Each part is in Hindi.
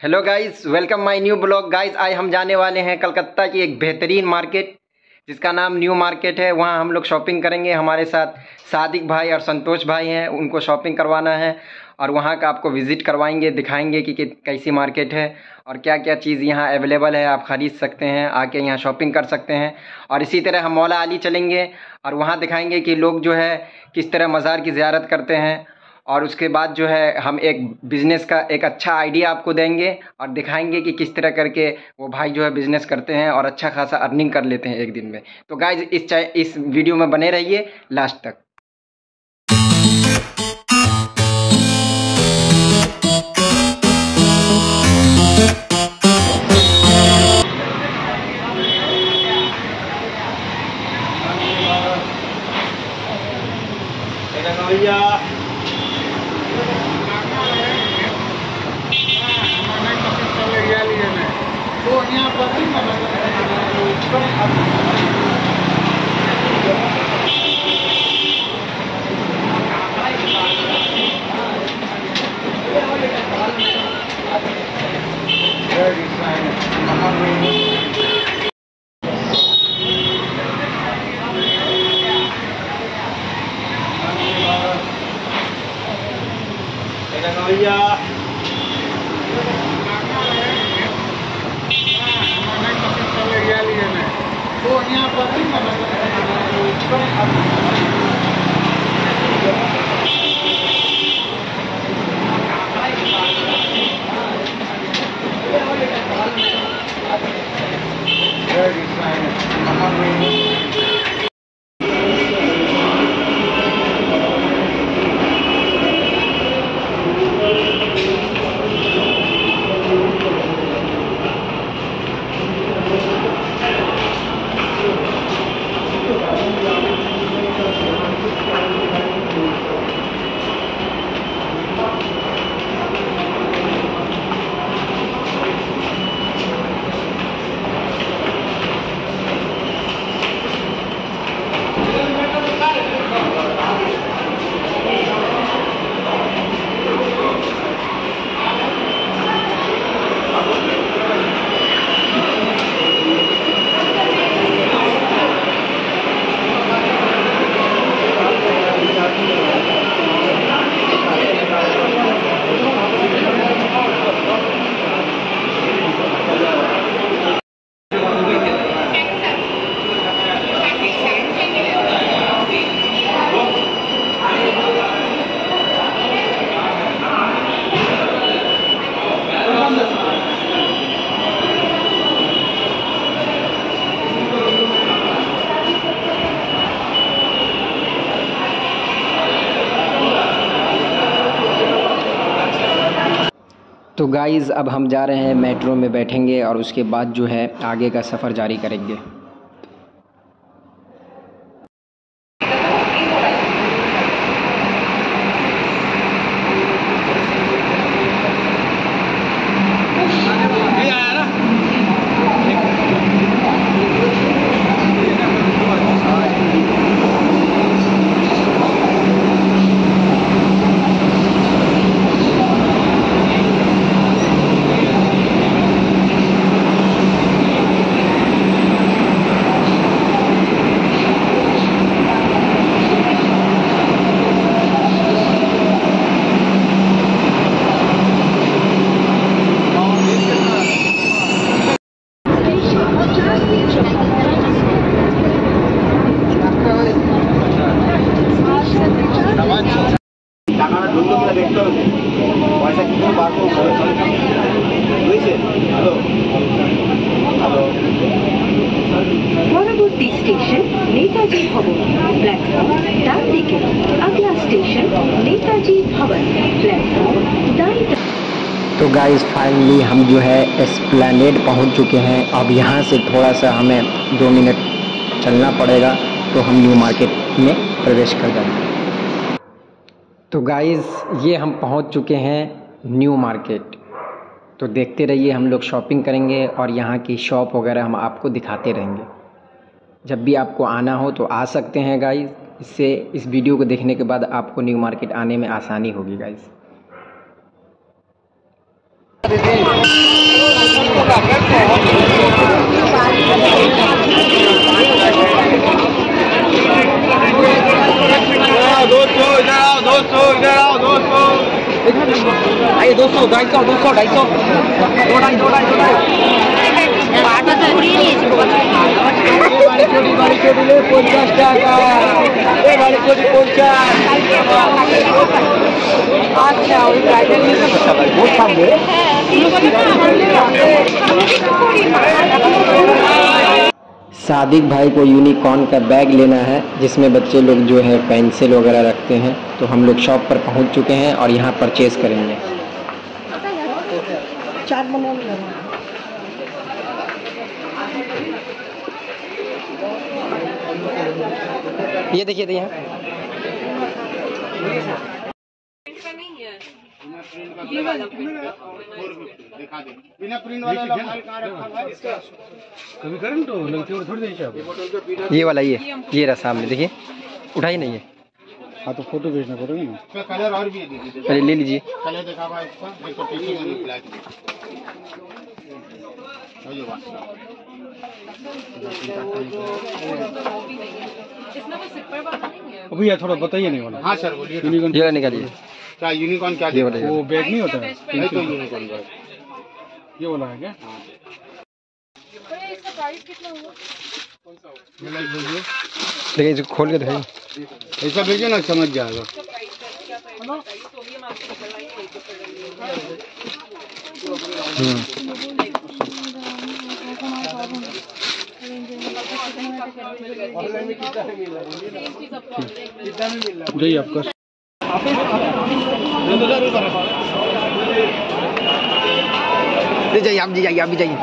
Hello guys welcome my new blog guys आज हम जाने वाले हैं कलकत्ता की एक बेहतरीन मार्केट जिसका नाम न्यू मार्केट है। वहाँ हम लोग शॉपिंग करेंगे। हमारे साथ सादिक भाई और संतोष भाई हैं। उनको शॉपिंग करवाना है और वहाँ का आपको विज़िट करवाएँगे दिखाएँगे कि, कि कैसी मार्केट है और क्या क्या चीज़ यहाँ अवेलेबल है। आप ख़रीद सकते हैं आके यहाँ शॉपिंग कर सकते हैं। और इसी तरह हम मौला अली चलेंगे और वहाँ दिखाएँगे कि लोग जो है किस तरह मज़ार की ज़्यारत करते हैं। और उसके बाद जो है, हम एक बिज़नेस का एक अच्छा आइडिया आपको देंगे और दिखाएँगे कि किस तरह करके वो भाई जो है बिज़नेस करते हैं और अच्छा खासा अर्निंग कर लेते हैं एक दिन में। तो गाइज़ इस इस वीडियो में बने रहिए लास्ट तक। भैया तो गाइज़ अब हम जा रहे हैं मेट्रो में बैठेंगे और उसके बाद जो है आगे का सफ़र जारी करेंगे। টাকাটা ঢুকলো কিনা দেখতে হবে পয়সা কি করে বার করবো বুঝেছেন হ্যালো হ্যালো পরবর্তী স্টেশন নেতাজি ভবন প্ল্যাটফর্ম ডান दिखे अगला स्टेशन नेताजी भवन प्लेटफॉर्म दाई तो गाइस फाइनली हम जो है एस्प्लेनेड पहुंच चुके हैं अब यहाँ से थोड़ा सा हमें दो मिनट चलना पड़ेगा तो हम न्यू मार्केट में प्रवेश कर जाएंगे तो गाइस ये हम पहुँच चुके हैं न्यू मार्केट तो देखते रहिए, हम लोग शॉपिंग करेंगे और यहाँ की शॉप वगैरह हम आपको दिखाते रहेंगे. जब भी आपको आना हो तो आ सकते हैं गाइस इससे, इस वीडियो को देखने के बाद आपको न्यू मार्केट आने में आसानी होगी गाइस आइए दो सौ ढाई सौ दो सौ ढाई सौ दो ढाई दो ढाई दो ढाई বারটা তো ঘুরিয়ে নিয়েছি বাড়ি চটি বাড়ি চটি লে পঞ্চাশ টাকা এ বাড়ি চটি পঞ্চাশ আচ্ছা ওই ব্রাইডাল বহুত থাকবে सादिक भाई को यूनिकॉर्न का बैग लेना है जिसमें बच्चे लोग जो है पेंसिल वगैरह रखते हैं तो हम लोग शॉप पर पहुँच चुके हैं और यहाँ परचेज करेंगे। ये देखिए तो यहाँ। दिखा दे। बिना प्रिंट वाला माल कहाँ रखा भाई इसका कभी करें तो लगती थोड़ी देर ये वाला ये ये रहा सामने देखिए। उठाई नहीं है। हाँ तो फ़ोटो भेजना पड़ेगा ना। कलर और भी है पहले ले लीजिए। कलर देखा भाई इसका। एक तो पीछे में ब्लैक और ये वाला। अभी यार थोड़ा बताइए नहीं वाला। हाँ सर बोलिए। यूनिकॉर्न निकालिए। क्या यूनिकॉर्न क्या वो बैग नहीं होता है? नहीं तो यूनिकॉर्न का ये वाला है क्या? देखिए इसको खोल के दिखाइए। ऐसा भेजो ना समझ जाएगा हम्म। जाइए आपका। ले जाइए आप जी जाइए आप भी जाइए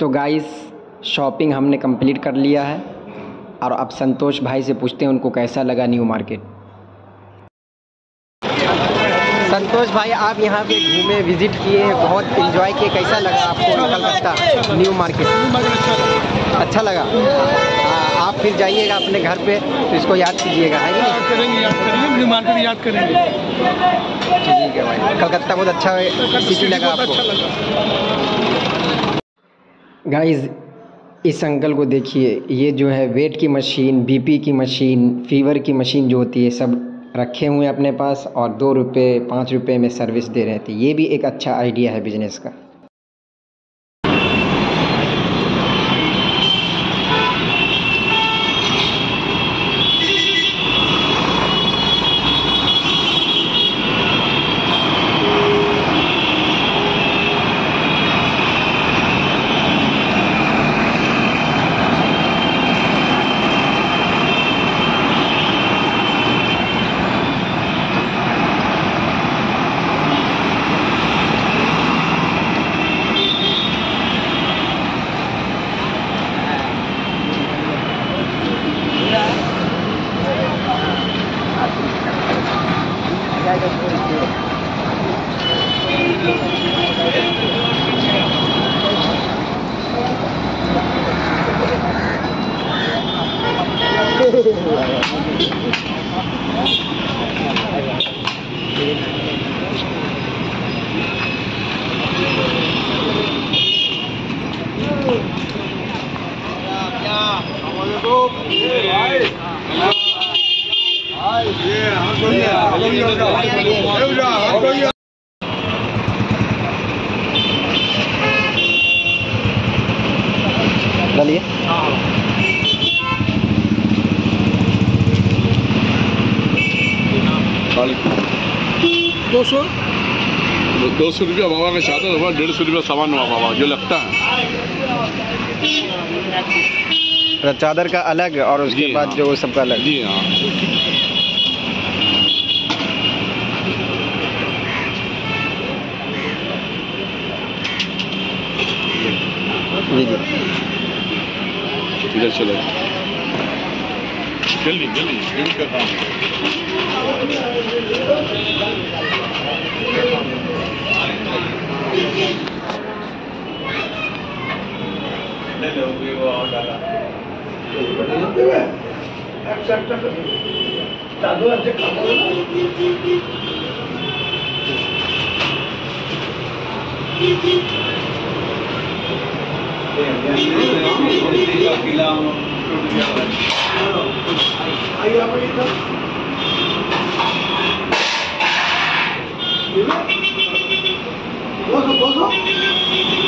तो गाइस शॉपिंग हमने कंप्लीट कर लिया है। और अब संतोष भाई से पूछते हैं उनको कैसा लगा न्यू मार्केट संतोष भाई आप यहाँ पे घूमे विज़िट किए बहुत एंजॉय किए कैसा लगा आपको कलकत्ता न्यू मार्केट अच्छा लगा। हाँ, आप फिर जाइएगा अपने घर पे तो इसको याद कीजिएगा है कि करेंगे याद करेंगे न्यू मार्केट याद करेंगे। ठीक है भाई कलकत्ता बहुत अच्छा सिटी लगा आपको। गाइस इस अंकल को देखिए ये जो है वेट की मशीन बीपी की मशीन फीवर की मशीन जो होती है सब रखे हुए हैं अपने पास और दो रुपये, पाँच रुपये में सर्विस दे रहे थे। ये भी एक अच्छा आइडिया है बिज़नेस का डालिए दो सौ दो सौ रुपया बाबा का चादर हुआ डेढ़ सौ रुपया सामान हुआ बाबा जो लगता है। चादर का अलग और उसके बाद हाँ। जो वो सबका अलग। जी हाँ। जी जी। इधर चलो। जल्दी जल्दी जल्दी कर দাদু আছে Thank you. Gozo, gozo.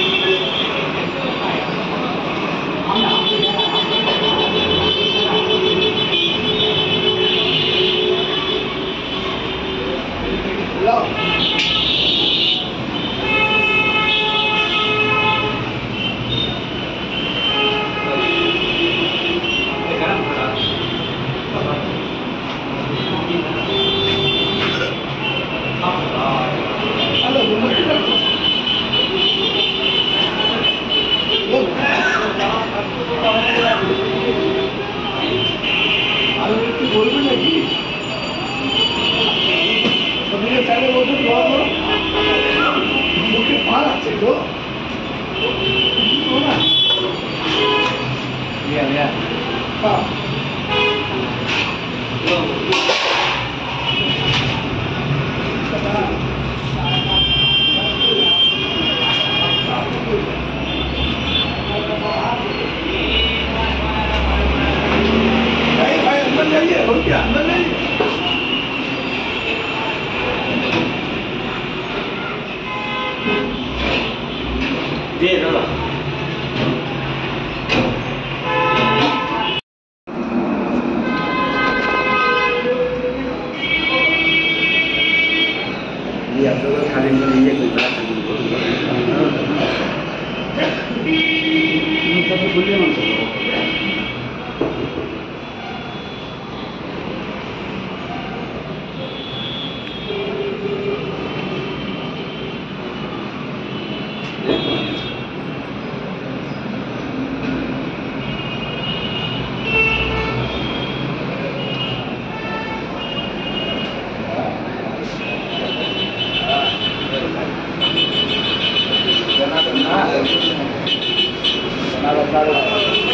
did. रहा हूँ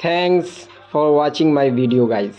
Thanks for watching my video guys.